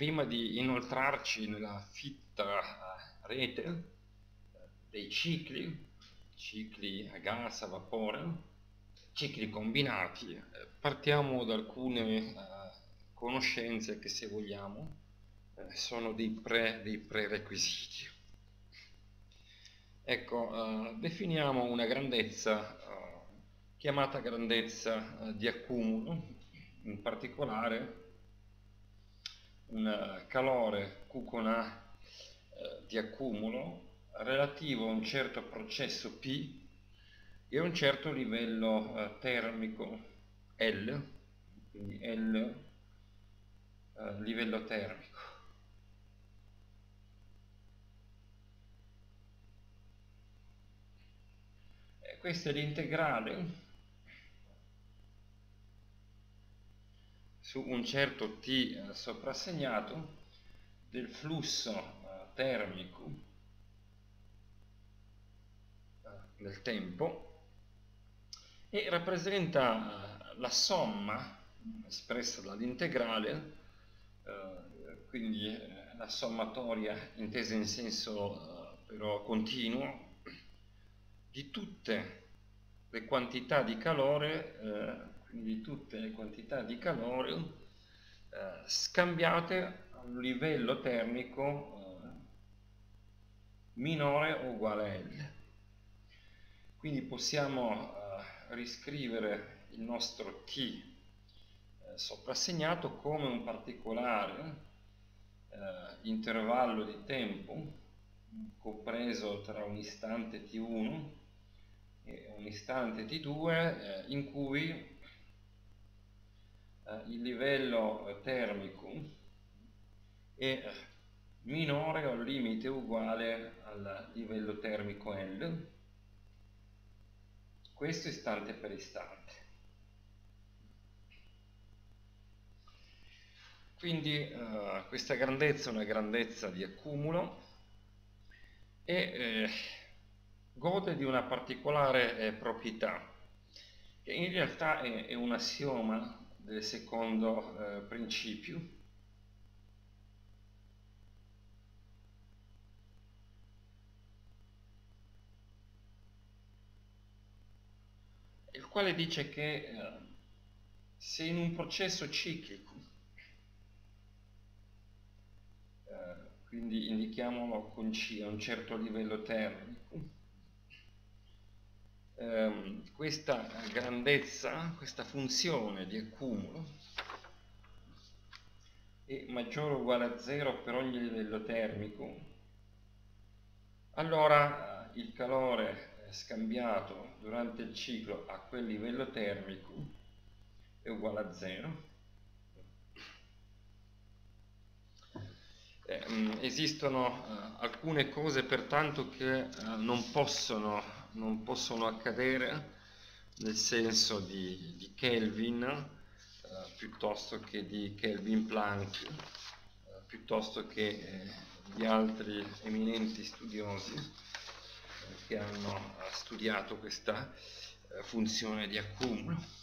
prima di inoltrarci nella fitta rete eh, dei cicli, cicli a gas, a vapore, cicli combinati, eh, partiamo da alcune conoscenze che se vogliamo sono dei, pre, dei prerequisiti. Ecco, definiamo una grandezza chiamata grandezza di accumulo, in particolare un calore Q con A eh, di accumulo relativo a un certo processo P e a un certo livello eh, termico L, quindi L eh, livello termico. E questo è l'integrale su un certo T eh, soprassegnato del flusso eh, termico eh, nel tempo e rappresenta la somma espressa dall'integrale, quindi la sommatoria intesa in senso però continuo, di tutte le quantità di calore quindi tutte le quantità di calore eh, scambiate a un livello termico eh, minore o uguale a L. Quindi possiamo eh, riscrivere il nostro T eh, soprassegnato come un particolare eh, intervallo di tempo compreso tra un istante T1 e un istante T2 eh, in cui il livello termico è minore o limite uguale al livello termico L. Questo istante per istante. Quindi eh, questa grandezza è una grandezza di accumulo e eh, gode di una particolare eh, proprietà che in realtà è, è un assioma del secondo eh, principio. il quale dice che eh, se in un processo ciclico, eh, quindi indichiamolo con C a un certo livello termico, ehm, questa grandezza, questa funzione di accumulo è maggiore o uguale a 0 per ogni livello termico, allora il calore scambiato durante il ciclo a quel livello termico è uguale a 0. Eh, esistono eh, alcune cose pertanto che eh, non possono non possono accadere nel senso di, di Kelvin eh, piuttosto che di Kelvin Planck eh, piuttosto che eh, di altri eminenti studiosi eh, che hanno eh, studiato questa eh, funzione di accumulo.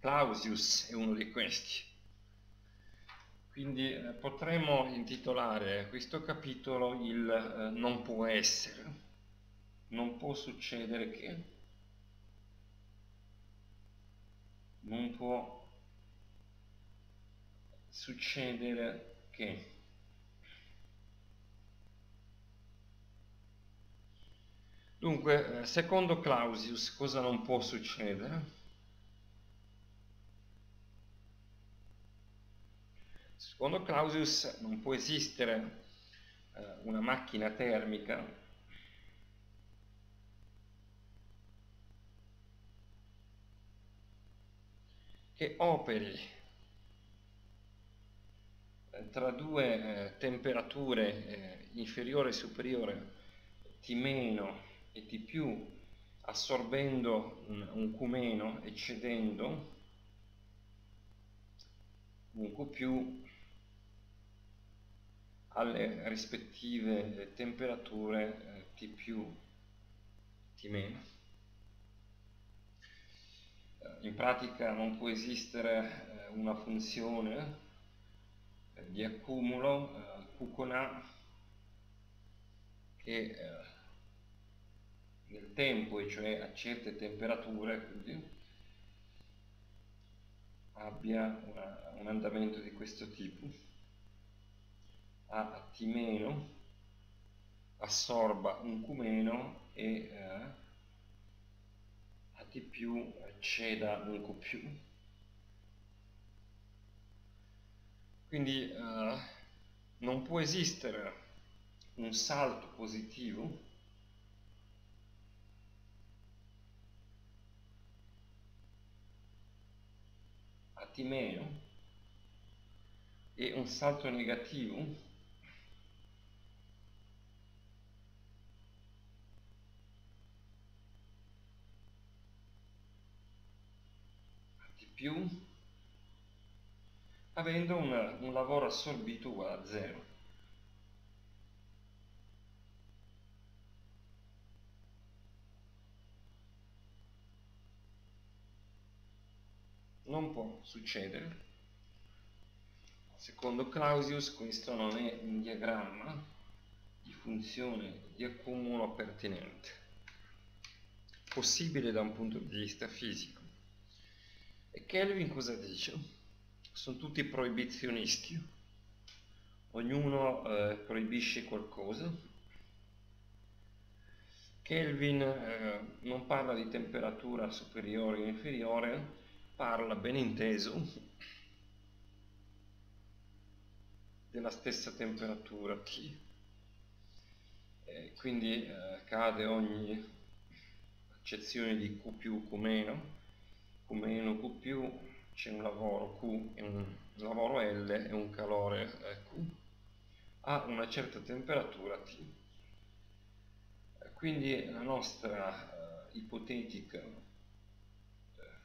Clausius è uno di questi. Quindi potremmo intitolare questo capitolo il non può essere non può succedere che non può succedere che dunque eh, secondo Clausius cosa non può succedere? Secondo Clausius non può esistere eh, una macchina termica che operi eh, tra due eh, temperature eh, inferiore e superiore T e T assorbendo un, un Q meno e cedendo un Q alle rispettive eh, temperature eh, T T in pratica non può esistere eh, una funzione eh, di accumulo eh, Q con A che eh, nel tempo, e cioè a certe temperature, quindi, abbia una, un andamento di questo tipo. A T assorba un Q e eh, T più ceda un Q più. Quindi eh, non può esistere un salto positivo a T meno e un salto negativo più avendo un, un lavoro assorbito uguale a 0 non può succedere. Secondo Clausius questo non è un diagramma di funzione di accumulo pertinente, possibile da un punto di vista fisico. E Kelvin cosa dice? Sono tutti proibizionisti, ognuno eh, proibisce qualcosa. Kelvin eh, non parla di temperatura superiore o inferiore, parla ben inteso della stessa temperatura T. E quindi eh, cade ogni accezione di Q più Q meno, Q meno Q più, c'è un lavoro Q e un lavoro L e un calore eh, Q a una certa temperatura T. Quindi la nostra eh, ipotetica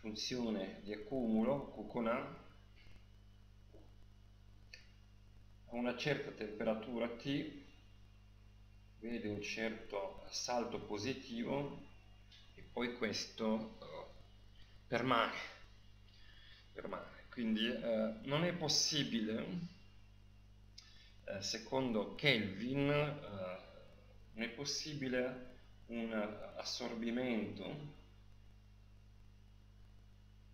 funzione di accumulo Q con A a una certa temperatura T vede un certo salto positivo e poi questo uh, permane, permane. quindi uh, non è possibile uh, secondo Kelvin non è possibile un assorbimento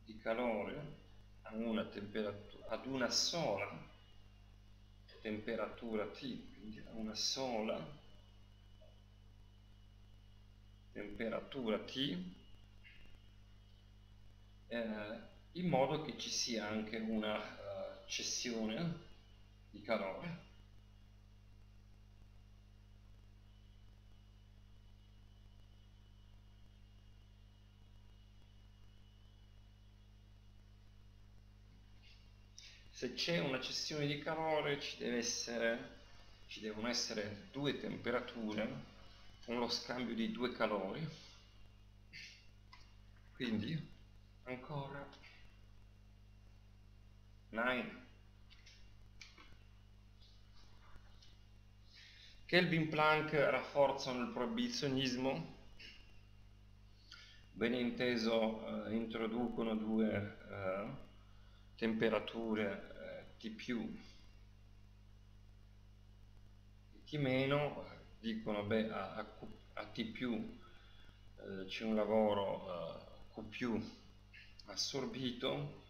di calore a una ad una sola temperatura T, quindi a una sola temperatura T, eh, in modo che ci sia anche una uh, cessione di calore. se c'è una cessione di calore ci, essere, ci devono essere due temperature con lo scambio di due calori quindi ancora. 9 Kelvin Planck rafforzano il proibizionismo. Ben inteso eh, introducono due eh, temperature T più. T meno dicono beh a, a, a T più eh, c'è un lavoro eh, Q più assorbito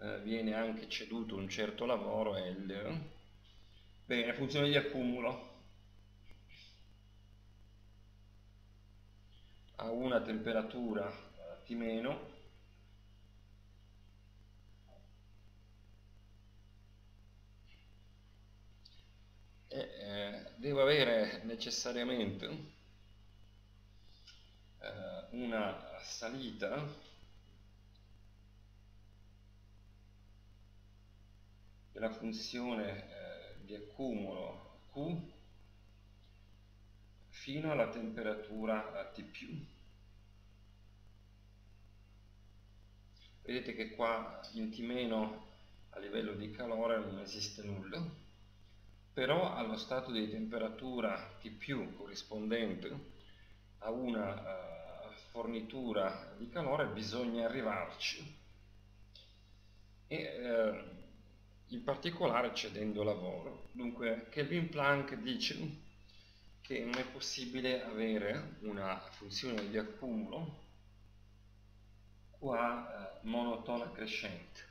eh, viene anche ceduto un certo lavoro L bene funzione di accumulo. A una temperatura eh, T meno. Devo avere necessariamente eh, una salita della funzione eh, di accumulo Q fino alla temperatura T+. Vedete che qua in T- a livello di calore non esiste nulla però allo stato di temperatura T corrispondente a una uh, fornitura di calore bisogna arrivarci e uh, in particolare cedendo lavoro. Dunque Kelvin Planck dice che non è possibile avere una funzione di accumulo qua eh, monotona crescente.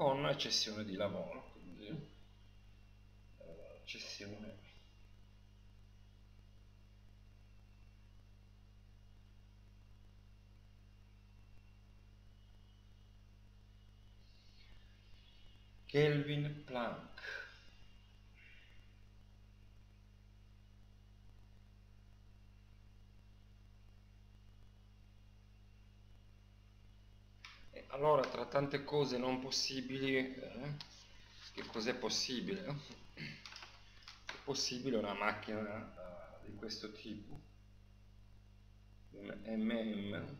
con cessione di lavoro, quindi eh, cessione Kelvin Planck. Allora tra tante cose non possibili eh, che cos'è possibile? è possibile una macchina uh, di questo tipo? Un MM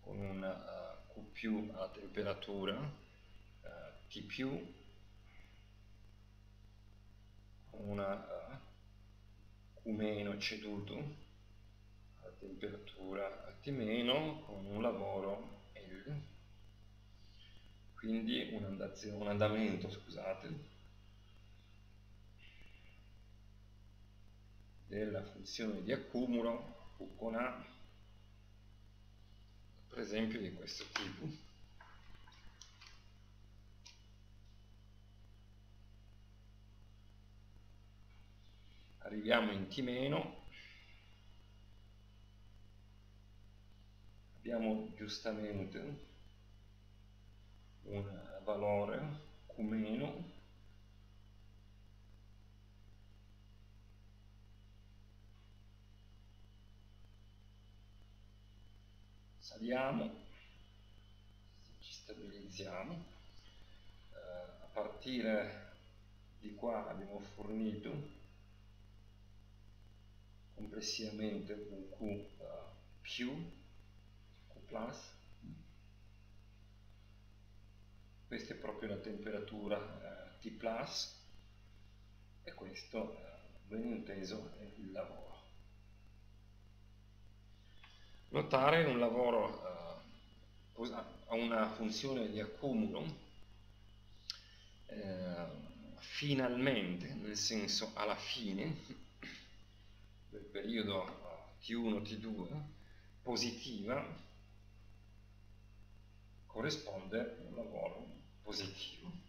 con un uh, Q più alla temperatura uh, T una uh, Q meno ceduto temperatura T- con un lavoro L. Quindi un, un andamento scusate della funzione di accumulo U con A per esempio di questo tipo. Arriviamo in T- abbiamo giustamente un valore Q saliamo ci stabilizziamo. Eh, a partire di qua abbiamo fornito complessivamente un Q uh, più plus. Questa è proprio la temperatura eh, T plus. E questo eh, ben inteso è il lavoro notare un lavoro eh, ha una funzione di accumulo eh, finalmente nel senso alla fine del periodo T1 T2 positiva corrisponde un lavoro positivo.